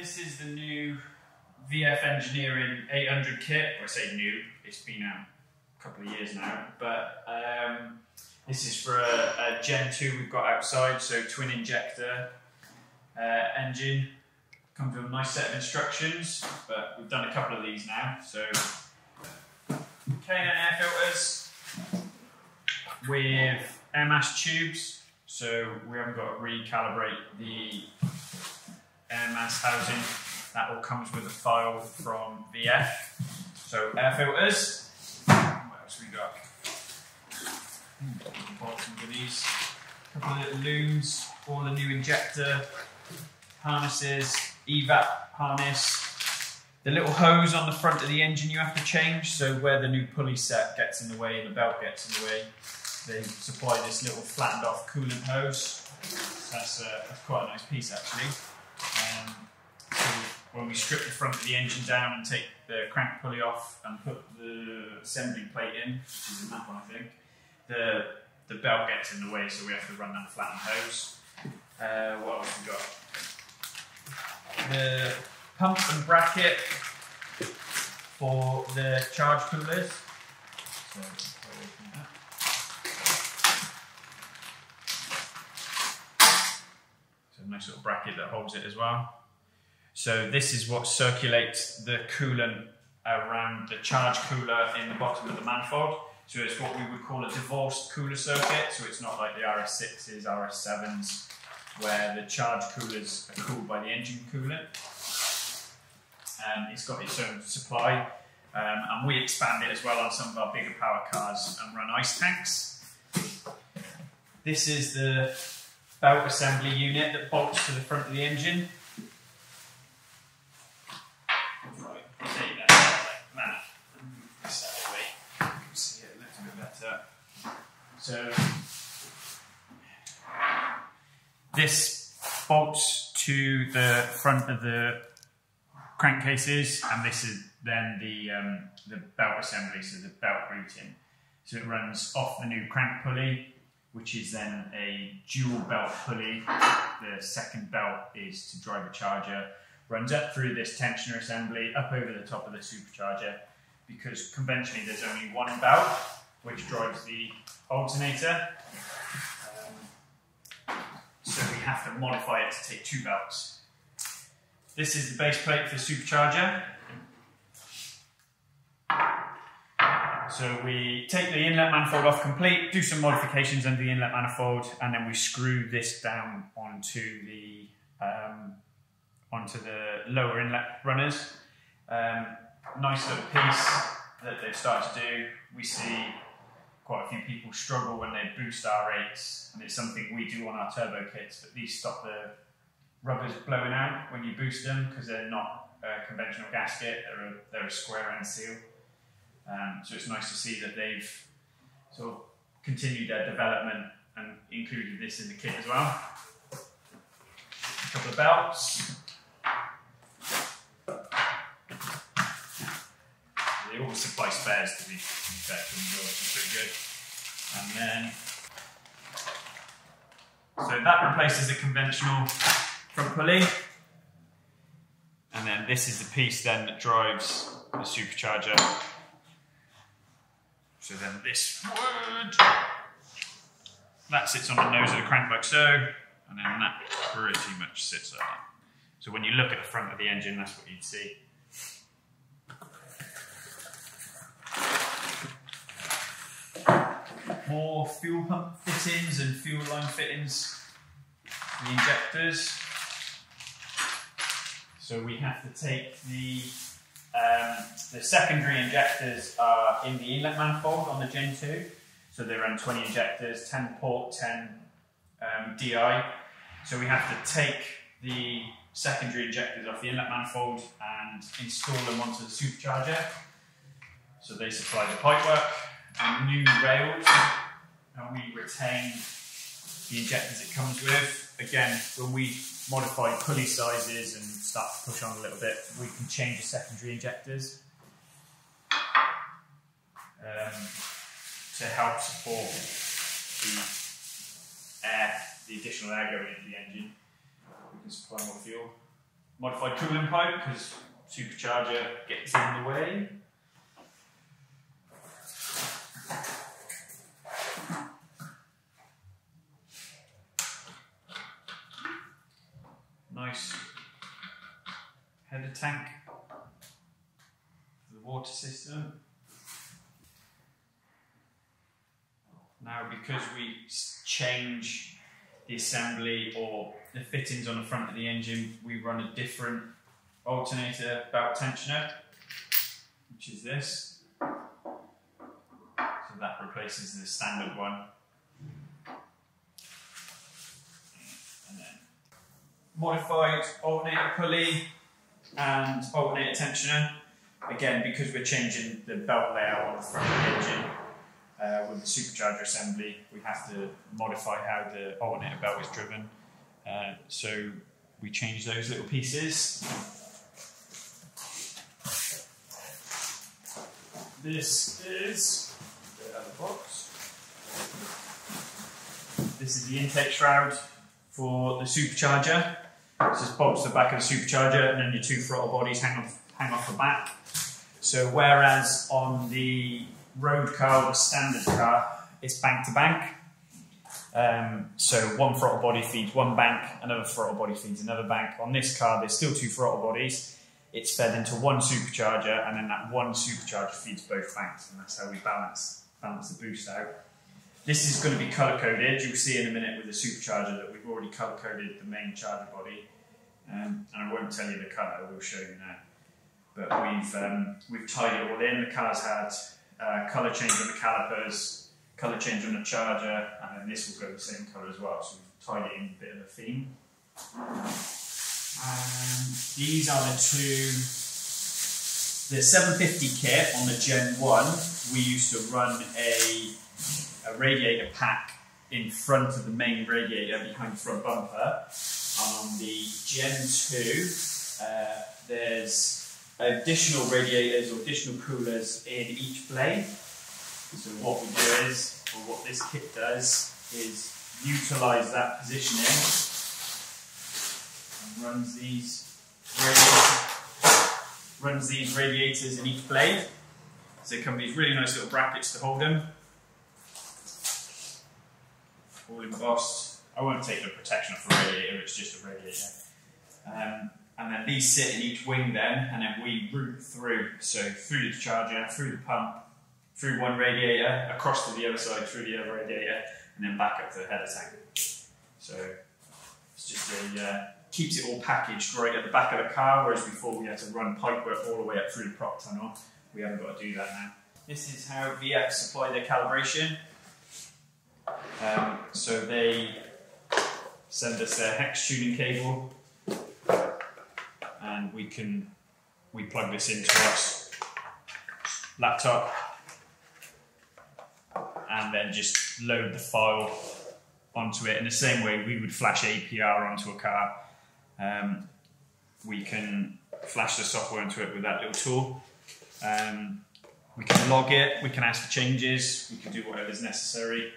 This is the new VF Engineering 800 kit. I say new, it's been out a couple of years now, but um, this is for a, a, Gen 2 we've got outside, so twin injector uh, engine. Comes with a nice set of instructions, but we've done a couple of these now. So K&N air filters with air mass tubes, so we haven't got to recalibrate the mass housing. That all comes with a file from VF. So air filters. What else we got? Bought some goodies. A couple of little looms, all the new injector harnesses, evap harness. The little hose on the front of the engine you have to change, so where the new pulley set gets in the way and the belt gets in the way, they supply this little flattened off coolant hose. That's, uh, that's quite a nice piece actually. Um, when we strip the front of the engine down and take the crank pulley off and put the assembly plate in, which is in that one I think, the, the belt gets in the way so we have to run that flattened hose. Uh, what else we got? The pump and bracket for the charge coolers. So, so a nice bracket that holds it as well. So this is what circulates the coolant around the charge cooler in the bottom of the manifold. So it's what we would call a divorced cooler circuit. So it's not like the RS6s, RS7s, where the charge coolers are cooled by the engine coolant. Um, it's got its own supply, um, and we expand it as well on some of our bigger power cars and run ice tanks. This is the belt assembly unit that bolts to the front of the engine. So this bolts to the front of the crankcases, and this is then the um, the belt assembly, so the belt routing. So it runs off the new crank pulley, which is then a dual belt pulley. The second belt is to drive a charger. Runs up through this tensioner assembly, up over the top of the supercharger, because conventionally there's only one belt, which drives the alternator. Um, so we have to modify it to take two belts. This is the base plate for the supercharger. So we take the inlet manifold off complete, do some modifications under the inlet manifold, and then we screw this down onto the um, onto the lower inlet runners. Um, nice little piece that they've started to do. We see quite a few people struggle when they boost our rates, and it's something we do on our turbo kits, but these stop the rubbers blowing out when you boost them because they're not a conventional gasket, they're a, they're a square end seal. Um, so it's nice to see that they've sort of continued their development and included this in the kit as well. A couple of belts. They always supply spares to be fair to which is pretty good. And then, so that replaces the conventional front pulley. And then this is the piece then that drives the supercharger. So then this would, that sits on the nose of the crank like so, and then that pretty much sits there. So when you look at the front of the engine, that's what you'd see. More fuel pump fittings and fuel line fittings, the injectors. So we have to take the um, the secondary injectors are in the inlet manifold on the Gen 2. So they run 20 injectors, 10 port, 10 um, DI. So we have to take the secondary injectors off the inlet manifold and install them onto the supercharger. So they supply the pipework and new rails, and we retain the injectors it comes with. Again, when we modify pulley sizes and start to push on a little bit, we can change the secondary injectors um, to help support the air, the additional air going into the engine. We can supply more fuel. modified cooling pipe because supercharger gets in the way. Nice header tank for the water system. Now, because we change the assembly or the fittings on the front of the engine, we run a different alternator belt tensioner, which is this. So that replaces the standard one. And then modified alternator pulley and alternator tensioner. Again, because we're changing the belt layout on the front of the engine, uh, with the supercharger assembly, we have to modify how the alternator belt is driven. Uh, so we change those little pieces. This is the other box. This is the intake shroud for the supercharger. This just bolts the back of the supercharger, and then your two throttle bodies hang off, hang off the back. So whereas on the road car or standard car, it's bank to bank. Um, so one throttle body feeds one bank, another throttle body feeds another bank. On this car, there's still two throttle bodies. It's fed into one supercharger, and then that one supercharger feeds both banks, and that's how we balance balance the boost out. This is going to be color coded. You'll see in a minute with the supercharger that we've already color coded the main charger body, um, and I won't tell you the color. I will show you now. But we've um, we've tied it all in. The car's had uh, color change on the calipers, color change on the charger, and then this will go the same color as well. So we've tied it in a bit of a theme. And these are the two. The 750 kit on the Gen 1, we used to run a, a radiator pack in front of the main radiator behind the front bumper. On the Gen 2, uh, there's additional radiators or additional coolers in each blade. So what we do is, or what this kit does, is utilize that positioning and runs these runs these radiators in each blade. So they come with these really nice little brackets to hold them. All embossed. I won't take the protection off the radiator, it's just a radiator. Um, and then these sit in each wing then, and then we route through. So through the charger, through the pump, through one radiator, across to the other side, through the other radiator, and then back up to the header tank. So it's just a uh, keeps it all packaged right at the back of the car, whereas before we had to run pipework all the way up through the prop tunnel. We haven't got to do that now. This is how VF supply their calibration. Um, so they send us their hex tuning cable, and we can we plug this into our laptop, and then just load the file onto it in the same way we would flash APR onto a car. Um, we can flash the software into it with that little tool. Um, we can log it, we can ask for changes, we can do whatever is necessary.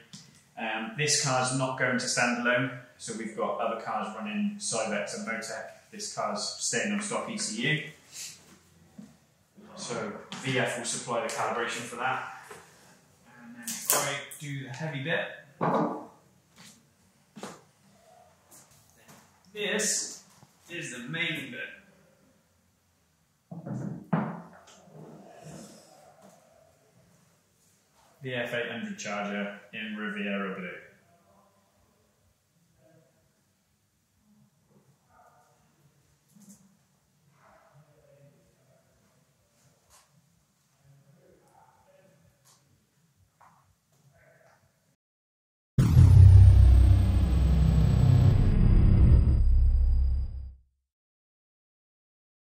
Um, this car's not going to stand alone, so we've got other cars running Syvecs and Motec. This car's staying on stock ECU. So VF will supply the calibration for that. And then if I do the heavy bit, this is the main bit. The F800 charger in Riviera Blue.